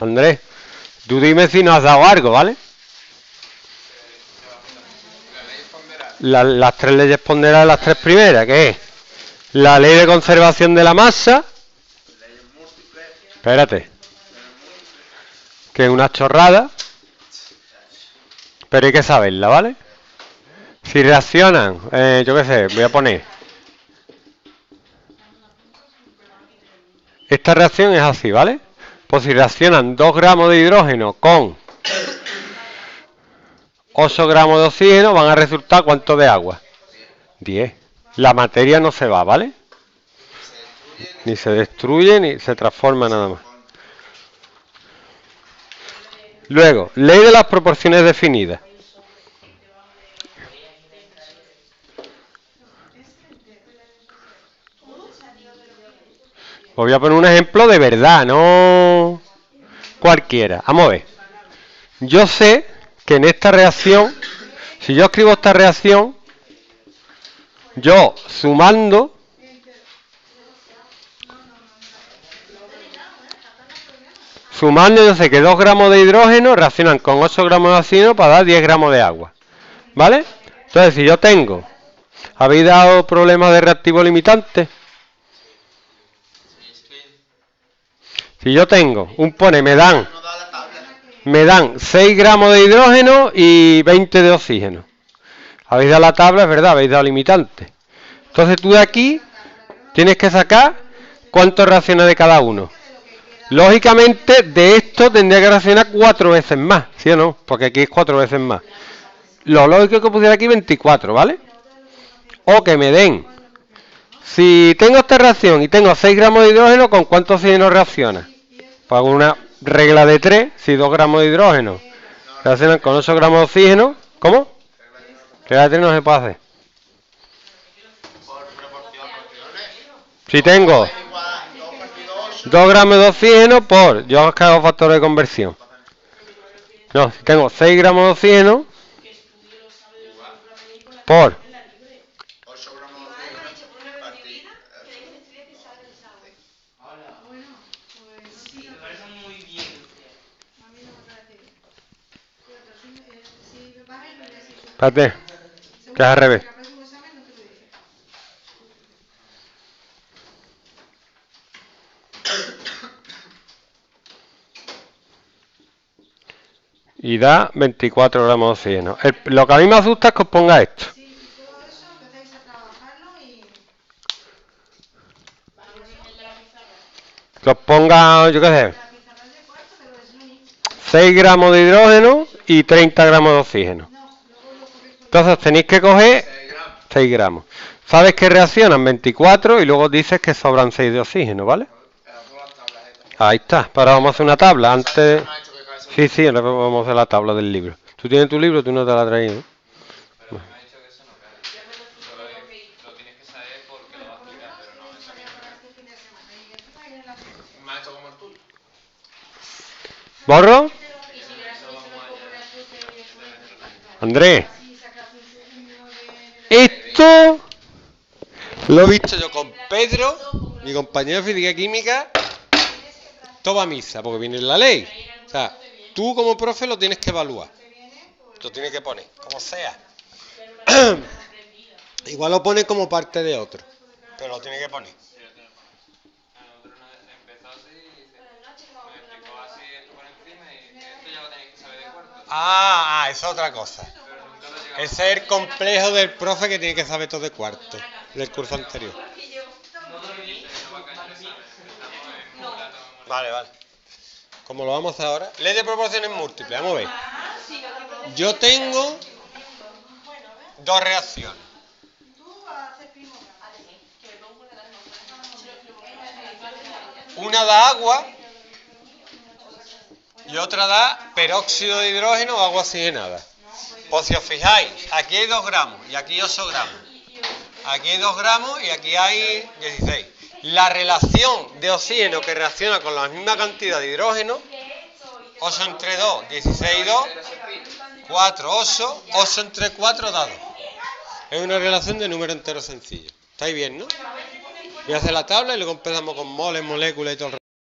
Andrés, tú dime si no has dado algo, ¿vale? La- las tres leyes ponderadas, las tres primeras, que es la ley de conservación de la masa. Espérate. Que es una chorrada. Pero hay que saberla, ¿vale? Si reaccionan, eh, yo qué sé, voy a poner. Esta reacción es así, ¿vale? Pues si reaccionan 2 gramos de hidrógeno con 8 gramos de oxígeno, van a resultar ¿cuánto de agua? 10. La materia no se va, ¿vale? Ni se destruye ni se transforma nada más. Luego, ley de las proporciones definidas. Os voy a poner un ejemplo de verdad, no cualquiera. Vamos a ver. Yo sé que en esta reacción, si yo escribo esta reacción, yo sumando Sumando yo sé que 2 gramos de hidrógeno reaccionan con 8 gramos de oxígeno para dar 10 gramos de agua. ¿Vale? Entonces, si yo tengo... ¿Habéis dado problemas de reactivo limitante? Si yo tengo un pone, me dan, me dan 6 gramos de hidrógeno y 20 de oxígeno. Habéis dado la tabla, es verdad, habéis dado limitante. Entonces tú de aquí tienes que sacar cuánto reacciona de cada uno. Lógicamente, de esto tendría que reaccionar cuatro veces más, ¿sí o no? Porque aquí es cuatro veces más. Lo lógico es que pusiera aquí 24, ¿vale? O que me den. Si tengo esta reacción y tengo 6 gramos de hidrógeno, ¿con cuánto oxígeno reacciona? Pues hago una regla de 3, si 2 gramos de hidrógeno con 8 gramos de oxígeno, ¿cómo? Regla de 3 no se puede hacer. Si tengo 2 gramos de oxígeno por, yo hago factor de conversión. No, si tengo 6 gramos de oxígeno por 8 gramos de oxígeno partí- Espérate, que es al revés. Y da 24 gramos de oxígeno. El- lo que a mí me asusta es que os ponga esto. Que os ponga, yo qué sé, 6 gramos de hidrógeno y 30 gramos de oxígeno. Entonces tenéis que coger 6 gramos. Sabes que reaccionan 24 y luego dices que sobran 6 de oxígeno, ¿vale? Ahí está. Ahora vamos a hacer una tabla. Antes... Sí, sí, ahora vamos a hacer la tabla del libro. Tú tienes tu libro, tú no te la has traído. ¿no? Pero lo he visto yo con Pedro, mi compañero de física y química. Toma misa, porque viene en la ley. O sea, tú como profe lo tienes que evaluar. Lo tienes que poner, como sea. Igual lo pone como parte de otro. Pero lo tiene que poner. Ah, ah, es otra cosa. Ese es el complejo del profe que tiene que saber todo de cuarto, del curso anterior. Vale, vale. Como lo vamos a hacer ahora. Ley de proporciones múltiples, vamos a ver. Yo tengo dos reacciones. Una da agua y otra da peróxido de hidrógeno o agua oxigenada. Pues si os fijáis, aquí hay 2 gramos y aquí 8 gramos. Aquí hay 2 gramos y aquí hay 16. La relación de oxígeno que reacciona con la misma cantidad de hidrógeno, 8 entre 2, 16 y 2, 4, 8, 8 entre 4 da 2. Es una relación de número entero sencillo. ¿Estáis bien, no? Voy a hacer la tabla y luego empezamos con moles, moléculas y todo el